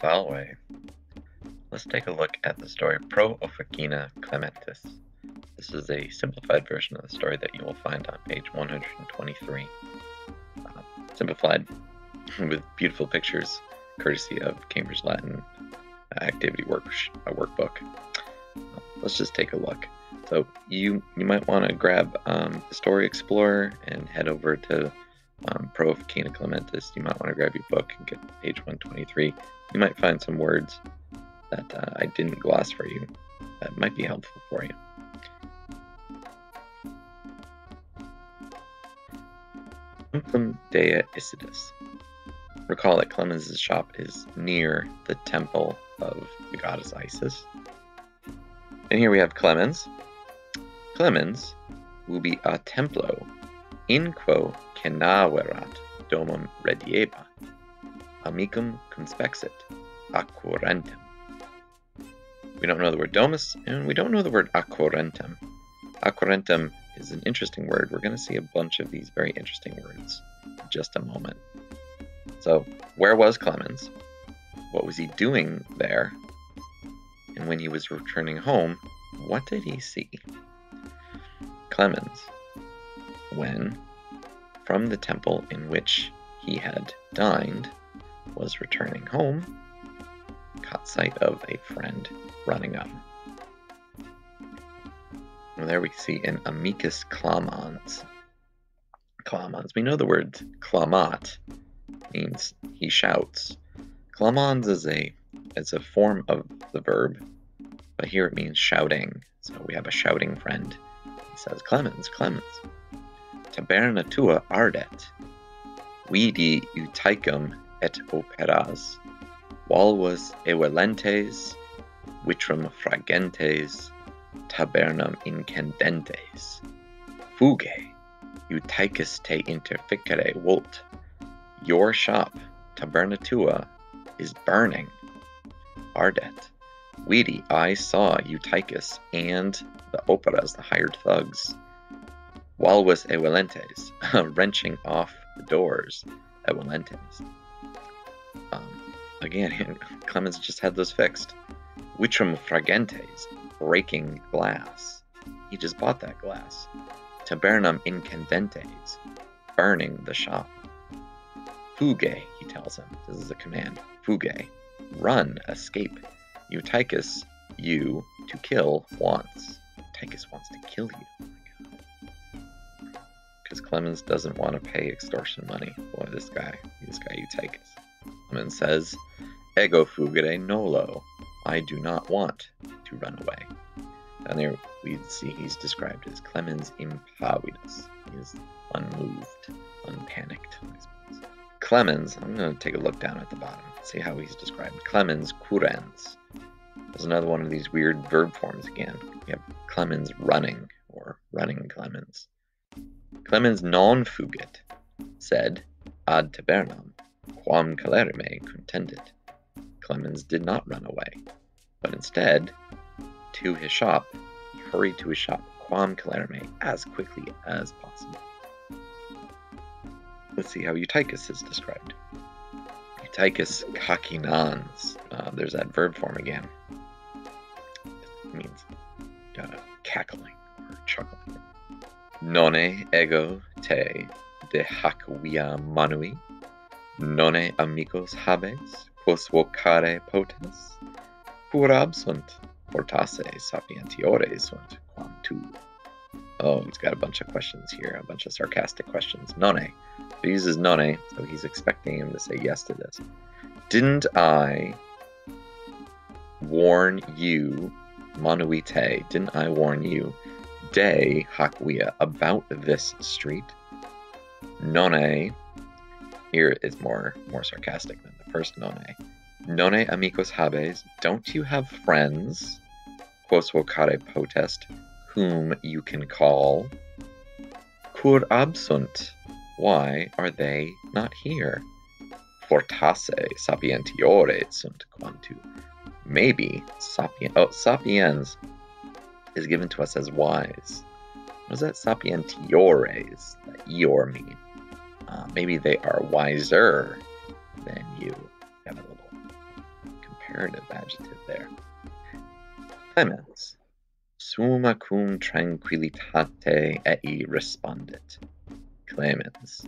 Salve. Let's take a look at the story Pro Officina Clementis. This is a simplified version of the story that you will find on page 123. Uh, simplified with beautiful pictures, courtesy of Cambridge Latin activity work, uh, workbook. Uh, let's just take a look. So you you might want to grab um, the Story Explorer and head over to um, Pro Officina Clementis. You might want to grab your book and get page 123. You might find some words that uh, I didn't gloss for you that might be helpful for you. Templum Dea Isidis. Recall that Clemens' shop is near the temple of the goddess Isis. And here we have Clemens. Clemens will be a templo inquo cenaverat domum redieba, amicum conspexit acquarentem. We don't know the word domus, and we don't know the word acquarentem. Acquarentem is an interesting word. We're going to see a bunch of these very interesting words in just a moment. So, where was Clemens? What was he doing there? And when he was returning home, what did he see? Clemens, when from the temple in which he had dined, was returning home, caught sight of a friend running up. And there we see an amicus clamans. Clamans. We know the word clamat means he shouts. Clamans is a it's a form of the verb, but here it means shouting. So we have a shouting friend. He says, Clemens, Clemens taberna tua ardet, vidi eutychum et operas, valvas evalentes, vitrum fragentes, tabernum incandentes. Fuge, eutychus te interficere volt. Your shop, taberna tua, is burning. Ardet. Vidi, I saw Eutychus and the operas, the hired thugs, Valvas evalentes, wrenching off the doors, evalentes. Um, again, Clemens just had those fixed. Vitrum fragentes, breaking glass. He just bought that glass. Tabernum incandentes, burning the shop. Fuge, he tells him. This is a command. Fuge, run, escape. Eutychus, you, to kill, wants. Eutychus wants to kill you because Clemens doesn't want to pay extortion money. Boy, this guy, this guy Eutychus. Clemens says, Ego fugere nolo. I do not want to run away. And there we see he's described as Clemens impavidus. He is unmoved, unpanicked, Clemens, I'm going to take a look down at the bottom, see how he's described. Clemens currens. There's another one of these weird verb forms again. We have Clemens running, or running Clemens. Clemens non fugit, said ad tabernam, quam celerime contendit. Clemens did not run away, but instead, to his shop, he hurried to his shop, quam celerime, as quickly as possible. Let's see how Eutychus is described. Eutychus kakinans. Uh, there's that verb form again. Nonne ego te de hac via manui, nonne amicos habes, quos vocare potens, pur absunt, portasse sapientiore sunt quam tu. Oh, he's got a bunch of questions here, a bunch of sarcastic questions. Nonne. He uses nonne, so he's expecting him to say yes to this. Didn't I warn you, manuite, didn't I warn you day, Hakwia, about this street. Nonne, here is more more sarcastic than the first nonne. Nonne amicos habes, don't you have friends? Quos vocare potest, whom you can call? Cur absunt, why are they not here? Fortasse sapientiore sunt quantu. Maybe sapien oh sapiens is given to us as wise. What does that sapientiores, that eor mean? Uh, maybe they are wiser than you. Have a little comparative adjective there. Clemens. Summa cum tranquillitate ei respondit. Clemens.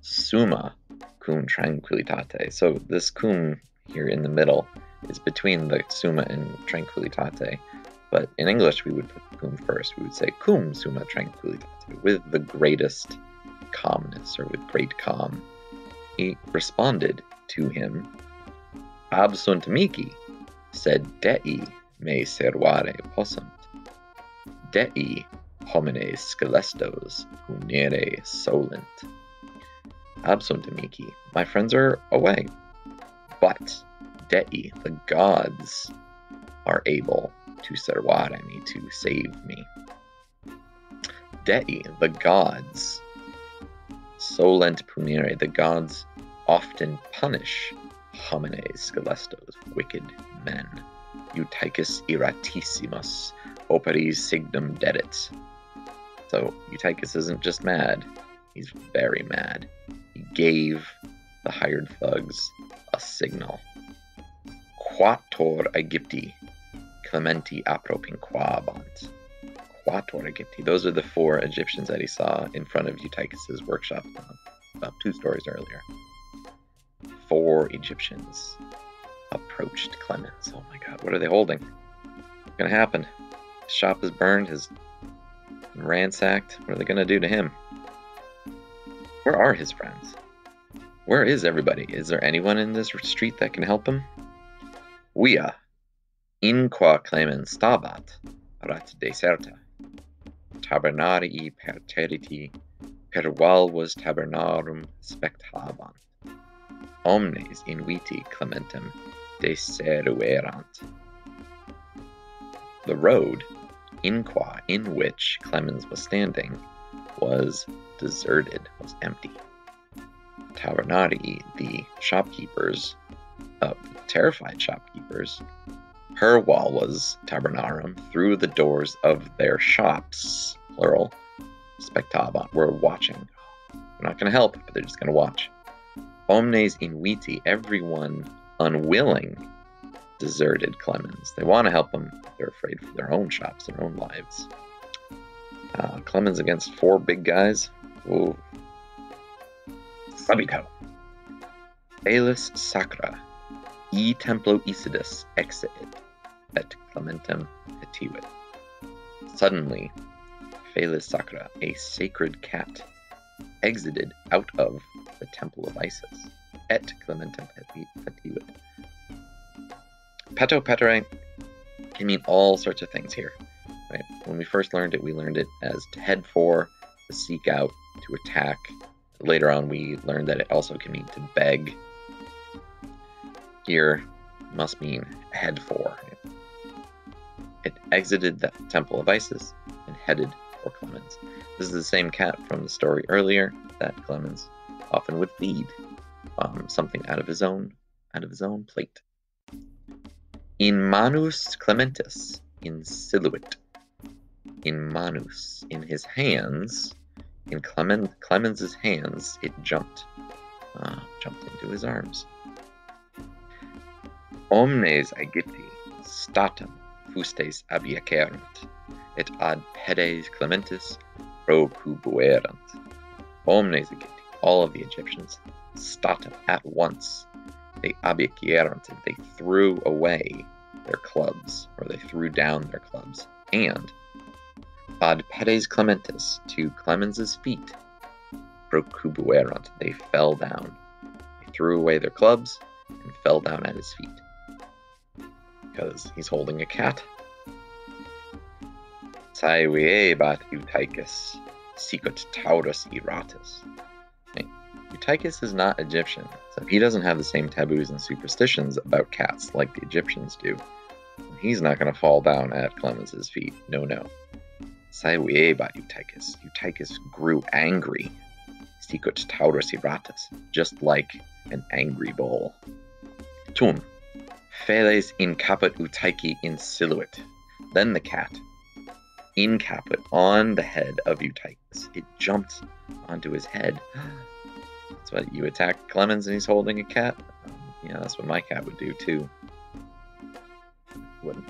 Summa cum tranquillitate. So this cum here in the middle is between the summa and tranquillitate. But in English, we would put cum first. We would say cum summa tranquillitate, with the greatest calmness or with great calm. He responded to him, Absunt mihi, sed dei me servare possunt. Dei homines scelestos unere solent. Absunt mihi, my friends are away, but dei, the gods, are able to me, to save me. Dei, the gods, solent punire, the gods often punish homines scelestos, wicked men. Eutychus iratissimus, operis signum dedit. So Eutychus isn't just mad, he's very mad. He gave the hired thugs a signal. Quator Aegypti, Clementi apropinquabant. Quator Aegypti. Those are the four Egyptians that he saw in front of Eutychus's workshop about two stories earlier. Four Egyptians approached Clemens. Oh my god, what are they holding? What's gonna happen? His shop is burned, his ransacked. What are they gonna do to him? Where are his friends? Where is everybody? Is there anyone in this street that can help him? Via, in qua clemens stabat, rat deserta, tabernarii per teriti, per valvos tabernarum spectabant, omnes inviti clementem deseruerant. The road, in qua, in which Clemens was standing, was deserted, was empty. Tabernarii, the shopkeepers, uh, terrified shopkeepers, her wall was tabernarum through the doors of their shops, plural, spectabant, were watching. They're not going to help, but they're just going to watch. Omnes inviti, everyone unwilling, deserted Clemens. They want to help him, they're afraid for their own shops, their own lives. Uh, Clemens against four big guys. Ooh. Subito. Alis Sacra, e templo Isidus exit et Clementem petivet. Suddenly, Felis Sacra, a sacred cat, exited out of the temple of Isis, et Clementem petivet. Peto petere can mean all sorts of things here. Right? When we first learned it, we learned it as to head for, to seek out, to attack. Later on, we learned that it also can mean to beg. Here must mean head for. Exited the temple of Isis and headed for Clemens. This is the same cat from the story earlier that Clemens often would feed um, something out of his own out of his own plate. In manus Clementis, in siluet, in manus, in his hands, in Clement, Clemens's hands, it jumped, uh, jumped into his arms. Omnes Aegypti statum fustes abiacerunt, et ad pedes Clementis procubuerant. Omnes all of the Egyptians, statum, at once, they abiacerunt, they threw away their clubs, or they threw down their clubs, and ad pedes Clementis, to Clemens's feet, procubuerant, they fell down. They threw away their clubs and fell down at his feet because he's holding a cat. Saeviebat Eutychus, sicut Taurus Iratus. Eutychus is not Egyptian, so he doesn't have the same taboos and superstitions about cats like the Egyptians do. He's not going to fall down at Clemens's feet. No, no. Saeviebat Eutychus. Eutychus grew angry. Sicut Taurus Iratus, just like an angry bull. Tum, Feles in caput Eutyche in silhouette. Then the cat, in caput, on the head of Eutychus. It jumped onto his head. That's what you attack Clemens and he's holding a cat. Um, yeah, that's what my cat would do too. wouldn't.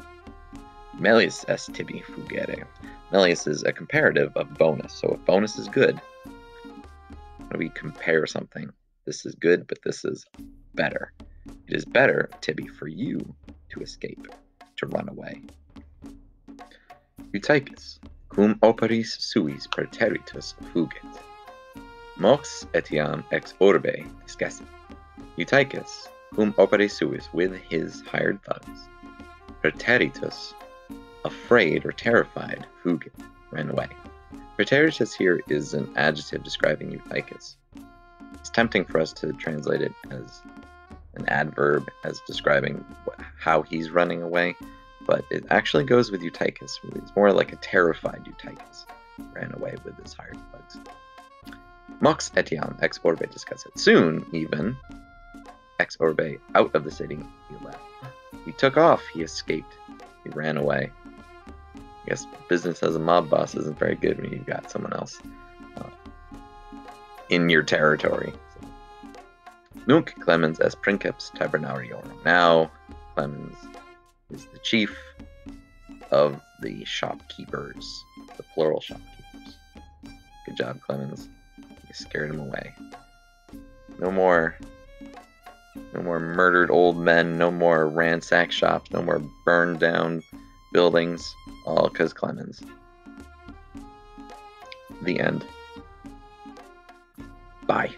Melius est tibi fugere. Melius is a comparative of bonus. So if bonus is good, we compare something, this is good, but this is better. It is better, tibi, for you to escape, to run away. Eutychus, cum operis suis praeteritus fugit. Mox etiam ex orbe discessit. Eutychus, cum operis suis, with his hired thugs, praeteritus, afraid or terrified, fugit, ran away. Praeteritus here is an adjective describing Eutychus. It's tempting for us to translate it as an adverb, as describing how he's running away, but it actually goes with Eutychus. It's more like a terrified Eutychus ran away with his hired thugs. Mox etiam ex orbe discussit. Soon, even, ex orbe, out of the city, he left. He took off, he escaped, he ran away. I guess business as a mob boss isn't very good when you've got someone else uh, in your territory. Nunc Clemens as princeps tabernariorum. Now, Clemens is the chief of the shopkeepers, the plural shopkeepers. Good job, Clemens. You scared him away. No more no more murdered old men, no more ransacked shops, no more burned down buildings, all because Clemens. The end. Bye.